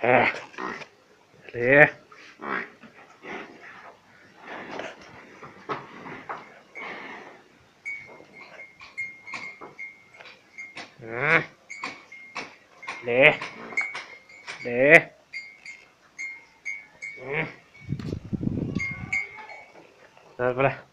哎来嗯来来嗯来过来